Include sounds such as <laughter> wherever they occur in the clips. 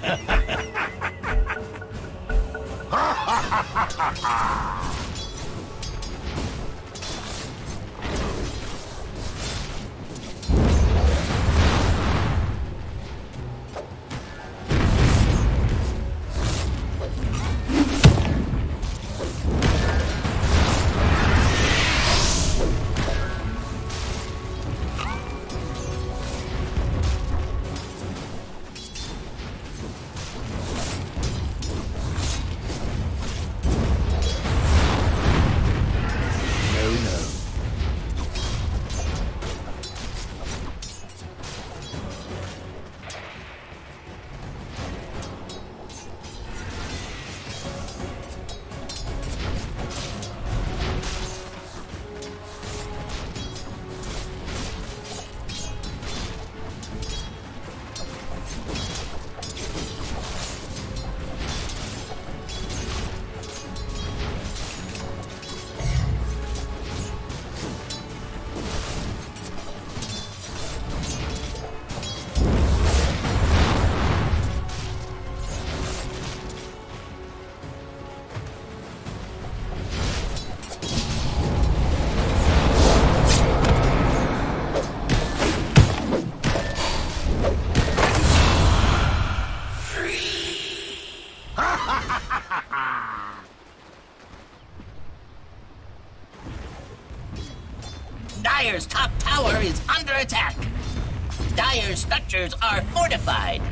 No, <laughs> <laughs> Structures are fortified.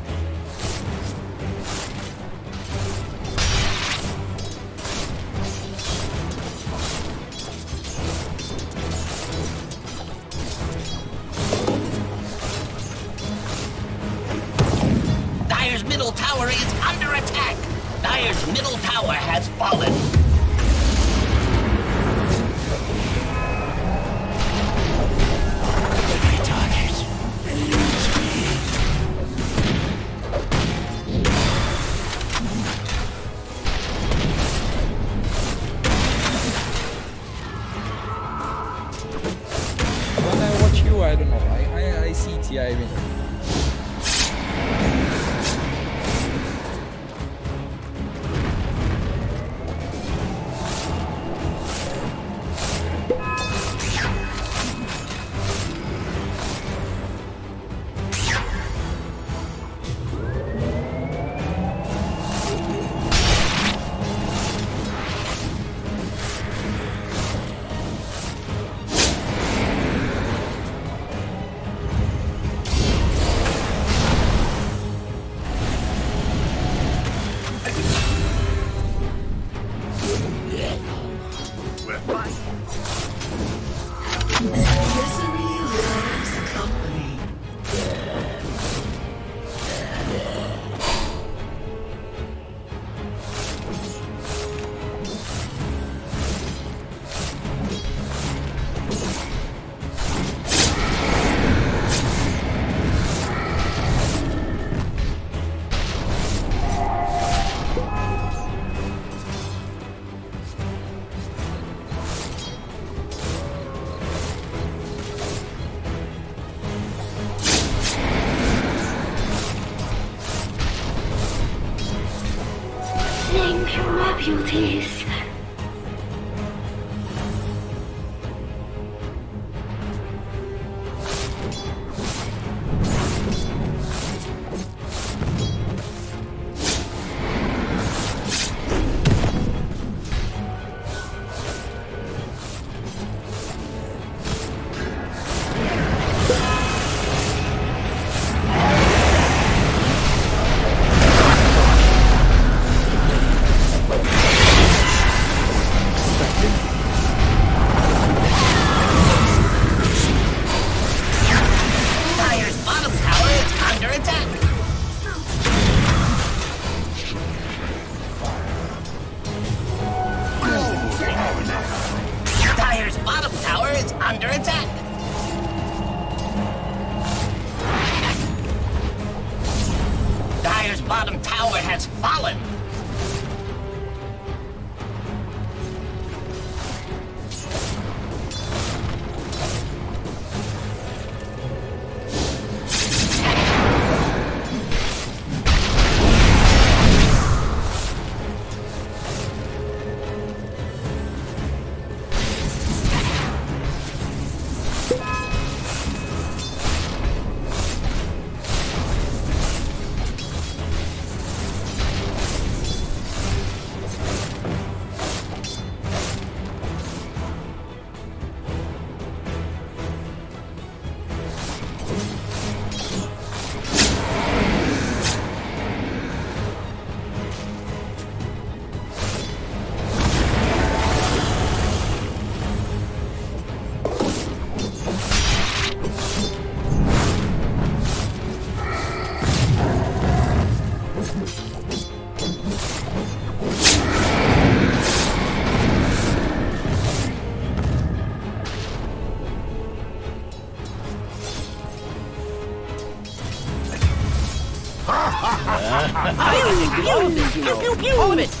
It, you know. All of it.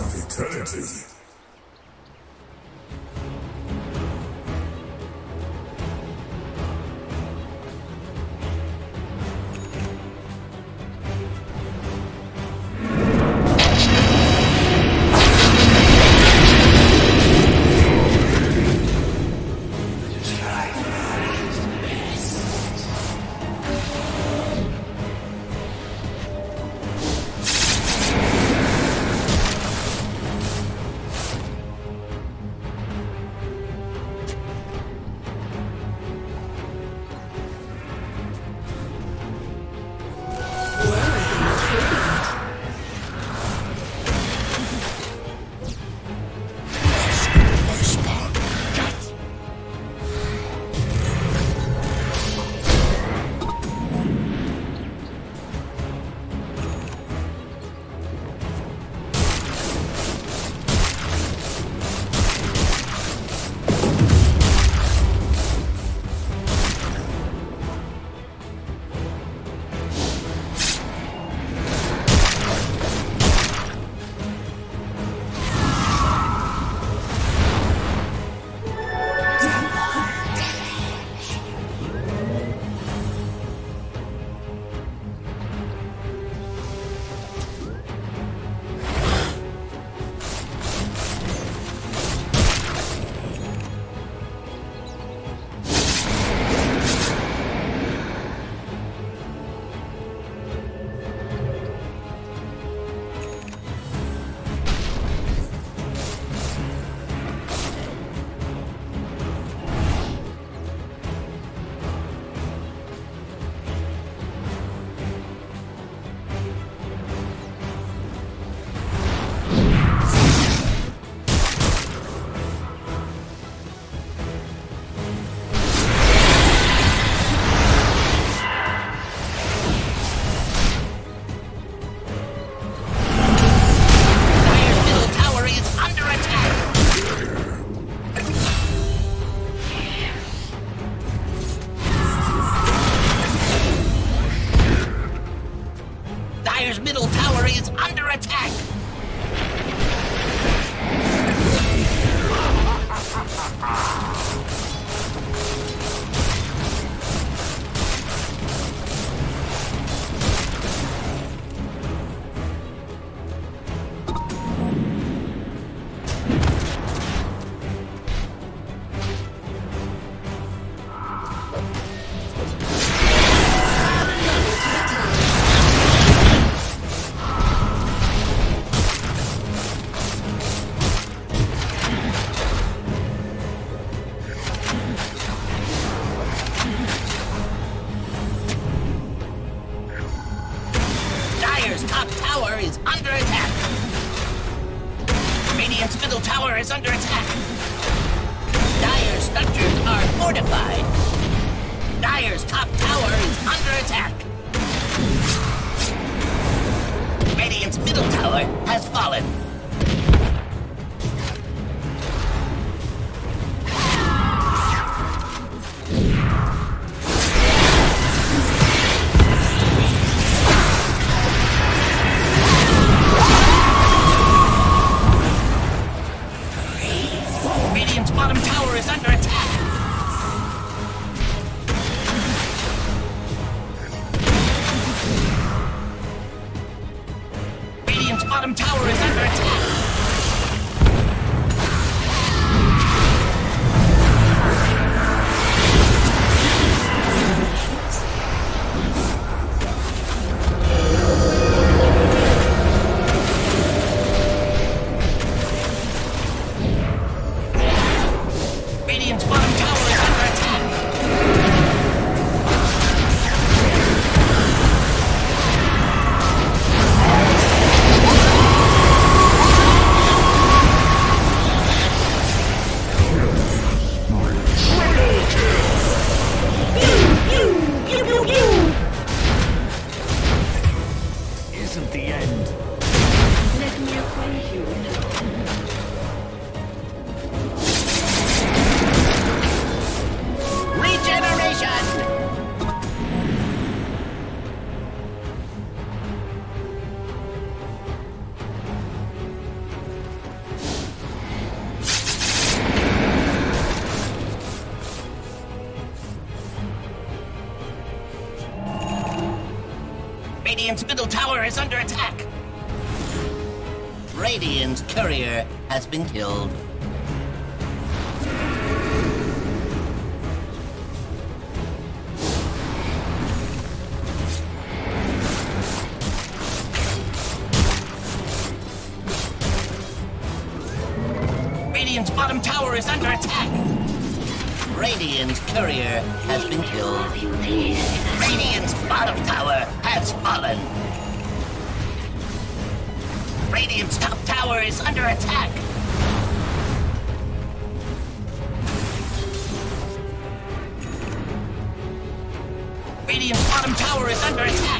Of eternity. Radiant's bottom tower is under attack. Radiant's courier has been killed. Radiant's bottom tower has fallen. Radiant's top tower is under attack. Radiant's bottom tower is under attack.